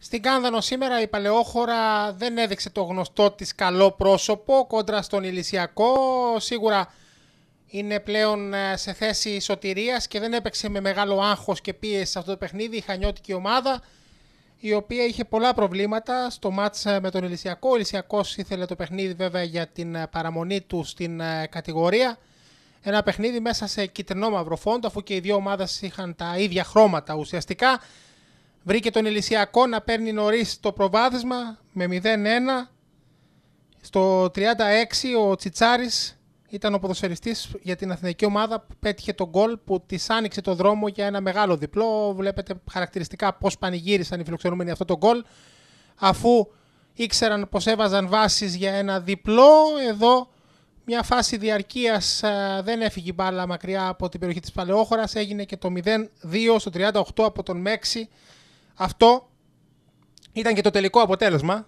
Στην Κάνδανο σήμερα η Παλαιόχώρα δεν έδειξε το γνωστό της καλό πρόσωπο κόντρα στον Ηλυσιακό. Σίγουρα είναι πλέον ε, σε θέση σωτηρίας και δεν έπαιξε με μεγάλο άγχος και πίεση σε αυτό το παιχνίδι η χανιώτικη ομάδα η οποία είχε πολλά προβλήματα στο μάτς ε, με τον Ηλυσιακό. Ο Ηλυσιακός ήθελε το παιχνίδι βέβαια για την ε, παραμονή του στην κατηγορία. Ένα παιχνίδι μέσα σε κυτρινό μαύρο φόντο αφού και οι δύο ομάδες είχαν τα ίδια χρώματα ουσιαστικά. Βρήκε τον Ελυσιακό να παίρνει νωρίς το προβάδισμα με 0-1. Στο 36 ο Τσιτσάρης ήταν ο ποδοσφαιριστής για την αθηναϊκή ομάδα που πέτυχε τον γκολ που της άνοιξε το δρόμο για ένα μεγάλο διπλό. Βλέπετε χαρακτηριστικά πώς πανηγύρισαν οι φιλοξενούμενοι αυτό το γκολ αφού ήξεραν πως έβαζαν βάσεις για ένα διπλό. Εδώ μια φάση διαρκείας δεν έφυγε η μπάλα μακριά από την περιοχή της Παλαιόχωρας. Έγινε και το 0-2 στο 38 από τον Μέξη αυτό ήταν και το τελικό αποτέλεσμα.